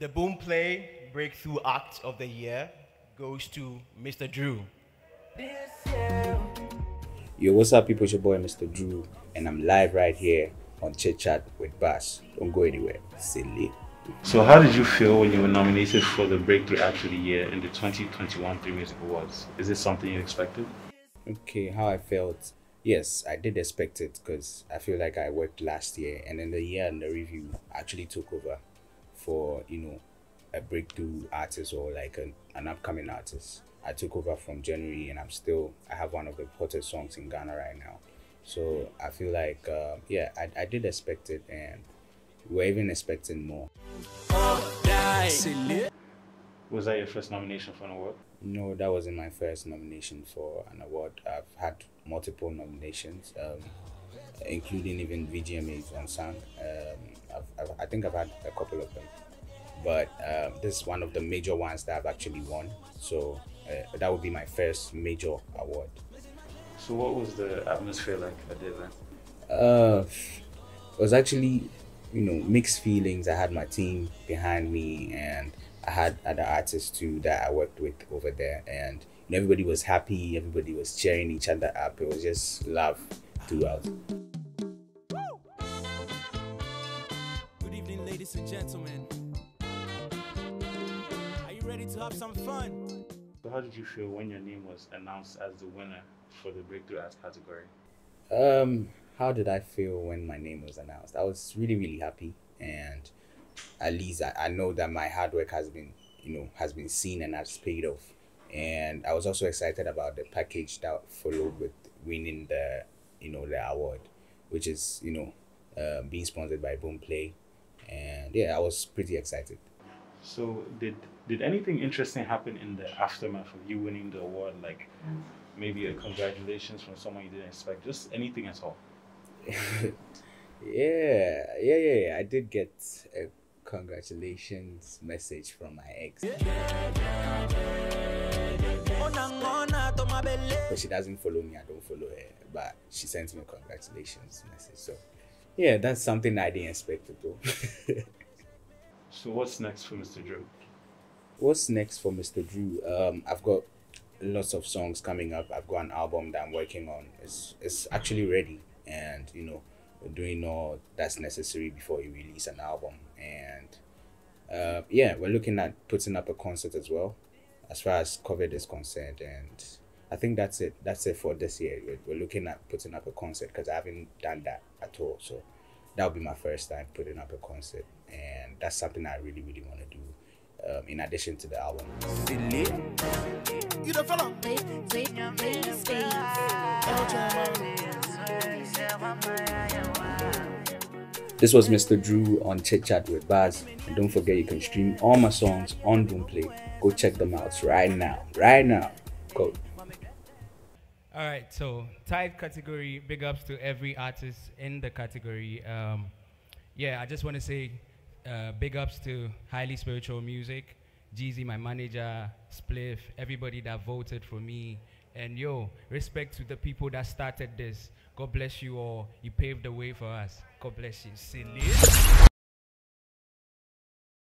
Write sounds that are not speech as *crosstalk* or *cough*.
The Boomplay Breakthrough Act of the Year goes to Mr. Drew. Yo, what's up, people? It's your boy, Mr. Drew, and I'm live right here on Chit Chat with Buzz. Don't go anywhere. Silly. So, how did you feel when you were nominated for the Breakthrough Act of the Year in the 2021 Three Music Awards? Is this something you expected? Okay, how I felt. Yes, I did expect it because I feel like I worked last year, and then the year and the review actually took over for you know a breakthrough artist or like an, an upcoming artist. I took over from January, and I'm still I have one of the hottest songs in Ghana right now. So I feel like uh, yeah, I, I did expect it, and we're even expecting more. Was that your first nomination for an award? No, that wasn't my first nomination for an award. I've had multiple nominations, um, including even VGMAs Unsung. Um, I've, I think I've had a couple of them, but um, this is one of the major ones that I've actually won. So uh, that would be my first major award. So, what was the atmosphere like at the event? Uh, it was actually, you know, mixed feelings. I had my team behind me, and I had other artists too that I worked with over there, and everybody was happy. Everybody was cheering each other up. It was just love throughout. Ladies and gentlemen. Are you ready to have some fun? So, how did you feel when your name was announced as the winner for the Breakthrough Act category? Um, how did I feel when my name was announced? I was really, really happy, and at least I, I know that my hard work has been, you know, has been seen and has paid off. And I was also excited about the package that followed with winning the, you know, the award, which is, you know, uh, being sponsored by Boomplay, and yeah, I was pretty excited. So, did did anything interesting happen in the aftermath of you winning the award? Like maybe a congratulations from someone you didn't expect, just anything at all. *laughs* yeah, yeah, yeah, yeah. I did get a congratulations message from my ex. But she doesn't follow me, I don't follow her. But she sent me a congratulations message. So, yeah, that's something I didn't expect to do. *laughs* So, what's next for Mr. Drew? What's next for Mr. Drew? Um, I've got lots of songs coming up. I've got an album that I'm working on. It's it's actually ready, and you know, we're doing all that's necessary before we release an album. And uh, yeah, we're looking at putting up a concert as well, as far as COVID is concerned. And I think that's it. That's it for this year. We're, we're looking at putting up a concert because I haven't done that at all. So that'll be my first time putting up a concert, and that's something I really, really want to do. Um, in addition to the album. This was Mr. Drew on Chit Chat with Buzz. And don't forget you can stream all my songs on Boomplay. Go check them out right now. Right now. Go. All right, so type category, big ups to every artist in the category. Um, yeah, I just want to say uh, big ups to Highly Spiritual Music, Jeezy, my manager, Spliff, everybody that voted for me. And yo, respect to the people that started this. God bless you all. You paved the way for us. God bless you. Silly.